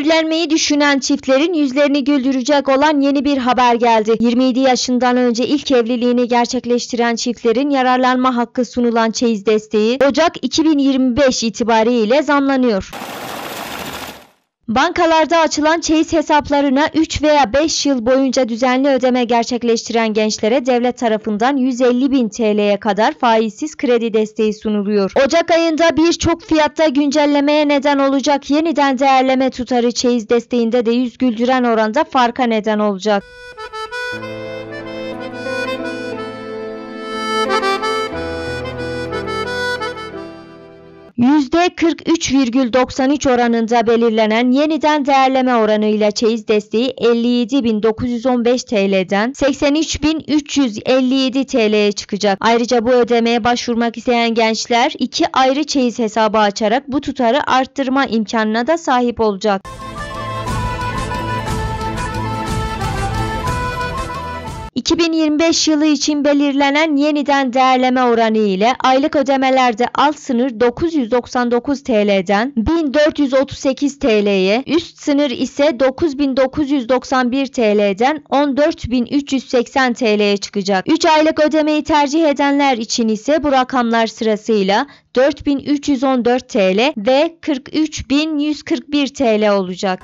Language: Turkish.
Evlenmeyi düşünen çiftlerin yüzlerini güldürecek olan yeni bir haber geldi. 27 yaşından önce ilk evliliğini gerçekleştiren çiftlerin yararlanma hakkı sunulan çeyiz desteği Ocak 2025 itibariyle zamlanıyor. Bankalarda açılan çeyiz hesaplarına 3 veya 5 yıl boyunca düzenli ödeme gerçekleştiren gençlere devlet tarafından 150 bin TL'ye kadar faizsiz kredi desteği sunuluyor. Ocak ayında birçok fiyatta güncellemeye neden olacak yeniden değerleme tutarı çeyiz desteğinde de yüz güldüren oranda farka neden olacak. %43,93 oranında belirlenen yeniden değerleme oranıyla çeyiz desteği 57.915 TL'den 83.357 TL'ye çıkacak. Ayrıca bu ödemeye başvurmak isteyen gençler iki ayrı çeyiz hesabı açarak bu tutarı arttırma imkanına da sahip olacak. 2025 yılı için belirlenen yeniden değerleme oranı ile aylık ödemelerde alt sınır 999 TL'den 1438 TL'ye, üst sınır ise 9991 TL'den 14380 TL'ye çıkacak. 3 aylık ödemeyi tercih edenler için ise bu rakamlar sırasıyla 4314 TL ve 43141 TL olacak.